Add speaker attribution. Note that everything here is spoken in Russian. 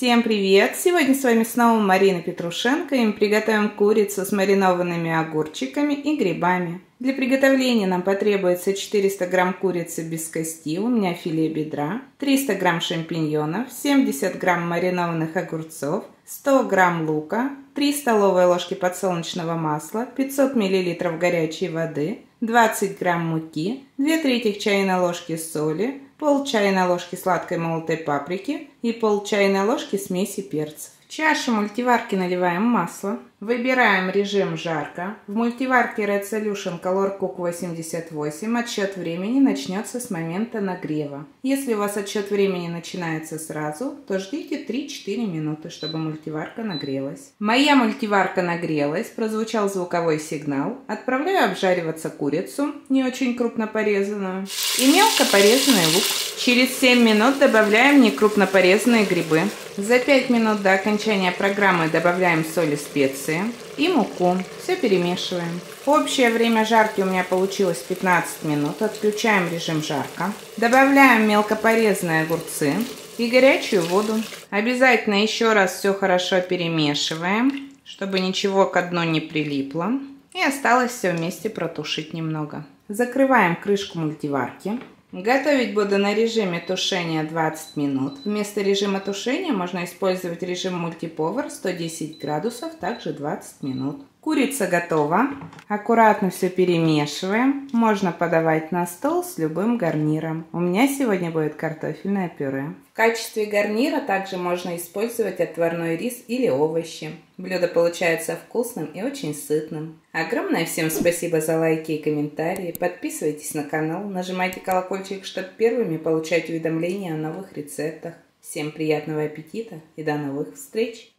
Speaker 1: Всем привет! Сегодня с вами снова Марина Петрушенко и мы приготовим курицу с маринованными огурчиками и грибами. Для приготовления нам потребуется 400 грамм курицы без кости, у меня филе бедра, 300 грамм шампиньонов, 70 грамм маринованных огурцов, 100 грамм лука, 3 столовые ложки подсолнечного масла, 500 миллилитров горячей воды, 20 грамм муки, 2 третьих чайной ложки соли, пол чайной ложки сладкой молотой паприки и пол чайной ложки смеси перцев. В чашу мультиварки наливаем масло. Выбираем режим жарко. В мультиварке Red Solution Color Cook 88 отсчет времени начнется с момента нагрева. Если у вас отсчет времени начинается сразу, то ждите 3-4 минуты, чтобы мультиварка нагрелась. Моя мультиварка нагрелась, прозвучал звуковой сигнал. Отправляю обжариваться курицу, не очень крупно порезанную, и мелко порезанный лук. Через 7 минут добавляем некрупно порезанные грибы. За 5 минут до окончания программы добавляем соль и специи и муку. Все перемешиваем. Общее время жарки у меня получилось 15 минут. Отключаем режим жарко. Добавляем мелко порезанные огурцы и горячую воду. Обязательно еще раз все хорошо перемешиваем, чтобы ничего к дну не прилипло. И осталось все вместе протушить немного. Закрываем крышку мультиварки. Готовить буду на режиме тушения 20 минут. Вместо режима тушения можно использовать режим мультиповар 110 градусов, также 20 минут. Курица готова. Аккуратно все перемешиваем. Можно подавать на стол с любым гарниром. У меня сегодня будет картофельное пюре. В качестве гарнира также можно использовать отварной рис или овощи. Блюдо получается вкусным и очень сытным. Огромное всем спасибо за лайки и комментарии. Подписывайтесь на канал, нажимайте колокольчик, чтобы первыми получать уведомления о новых рецептах. Всем приятного аппетита и до новых встреч!